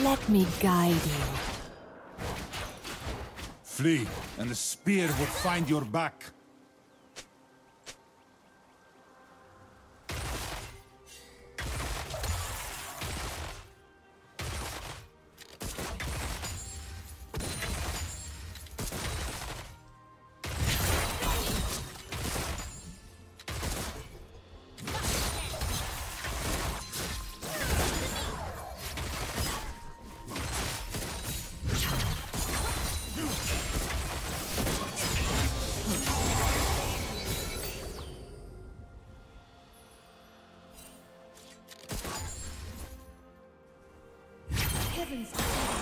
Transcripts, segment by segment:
Let me guide you. Flee, and the spear will find your back. Heavens.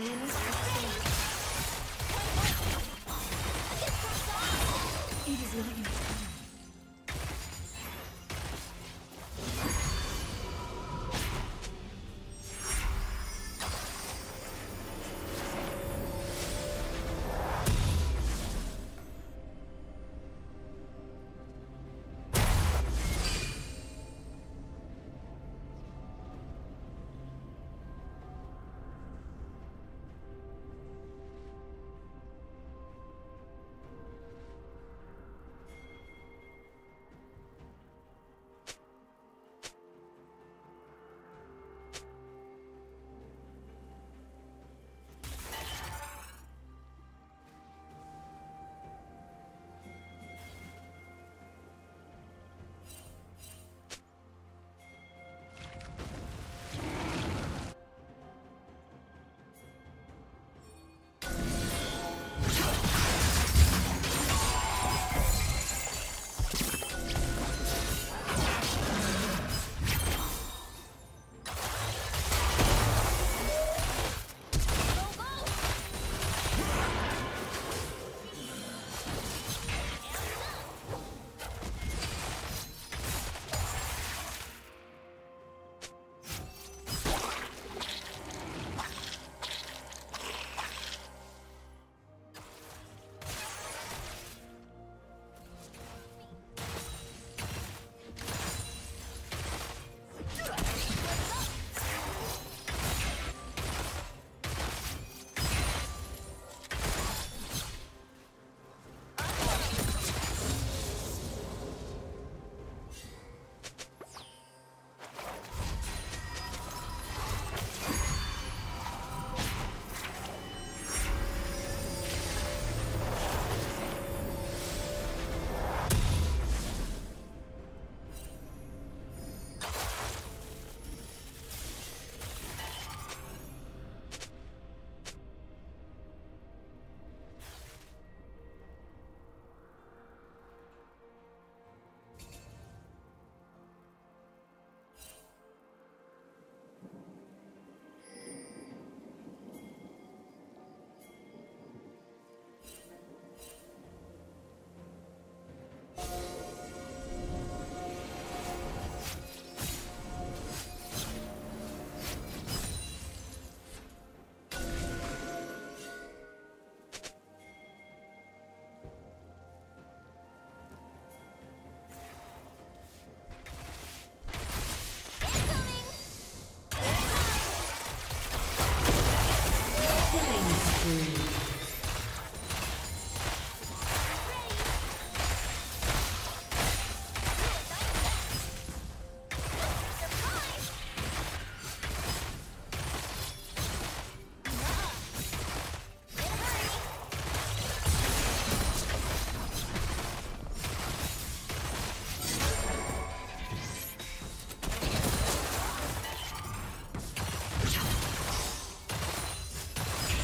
Spanish.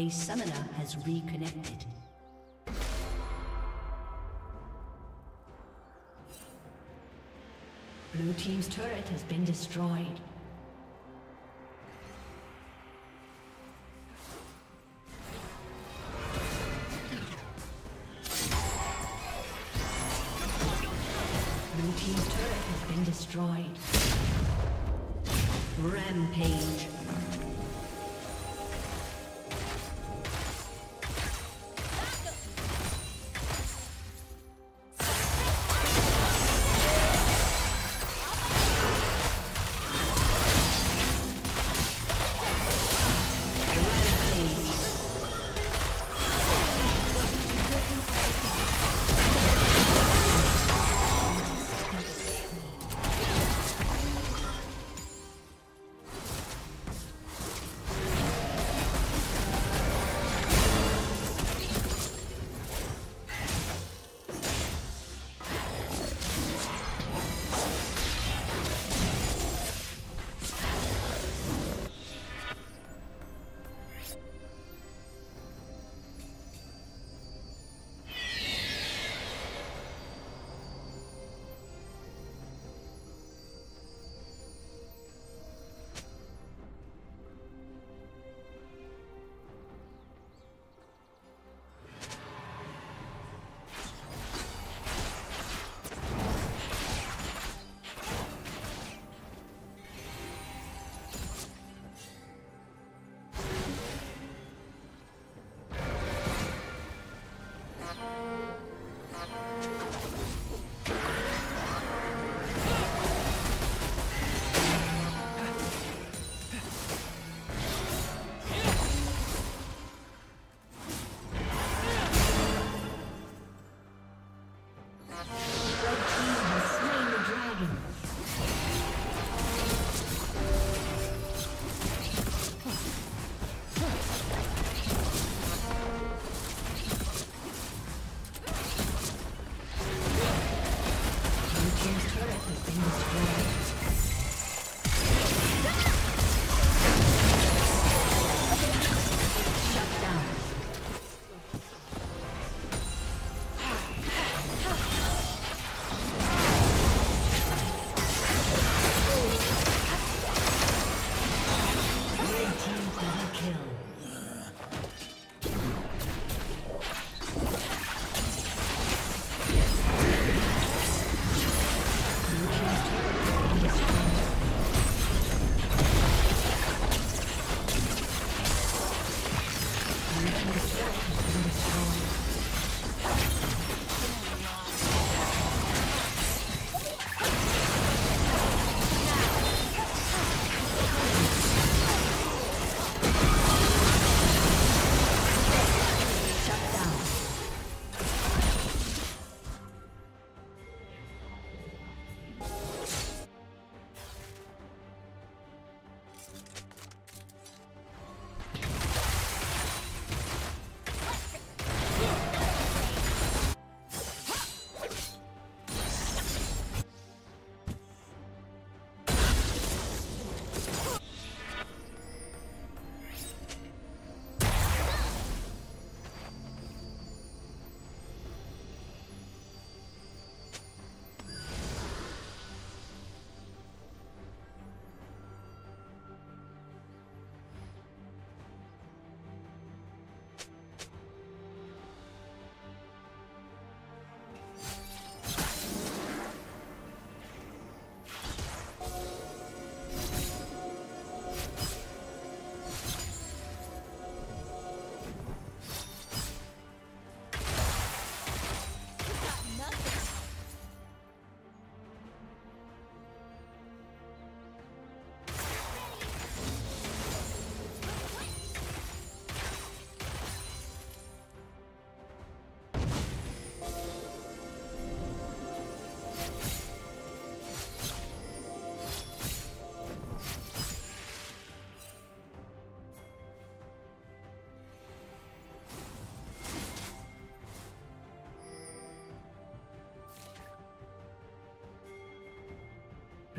A summoner has reconnected. Blue Team's turret has been destroyed.